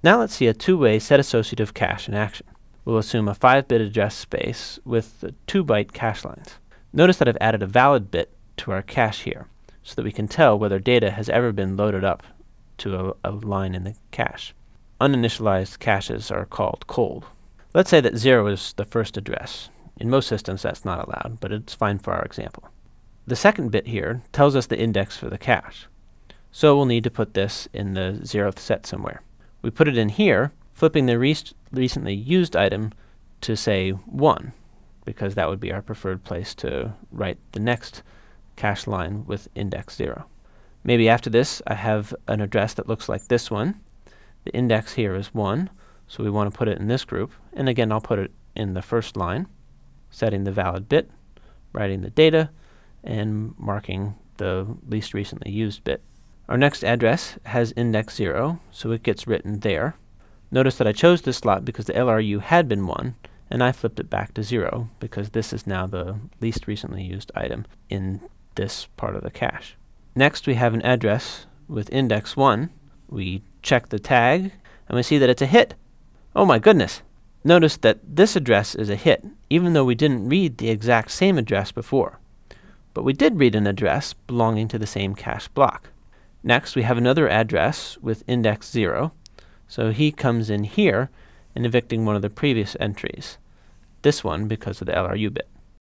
Now let's see a two-way set associative cache in action. We'll assume a 5-bit address space with 2-byte cache lines. Notice that I've added a valid bit to our cache here, so that we can tell whether data has ever been loaded up to a, a line in the cache. Uninitialized caches are called cold. Let's say that 0 is the first address. In most systems that's not allowed, but it's fine for our example. The second bit here tells us the index for the cache. So we'll need to put this in the zeroth set somewhere. We put it in here, flipping the recently used item to say 1, because that would be our preferred place to write the next cache line with index 0. Maybe after this I have an address that looks like this one. The index here is 1, so we want to put it in this group. And again, I'll put it in the first line, setting the valid bit, writing the data, and marking the least recently used bit. Our next address has index 0, so it gets written there. Notice that I chose this slot because the LRU had been 1, and I flipped it back to 0 because this is now the least recently used item in this part of the cache. Next we have an address with index 1. We check the tag, and we see that it's a hit. Oh my goodness! Notice that this address is a hit, even though we didn't read the exact same address before. But we did read an address belonging to the same cache block. Next, we have another address with index 0. So he comes in here and evicting one of the previous entries, this one because of the LRU bit.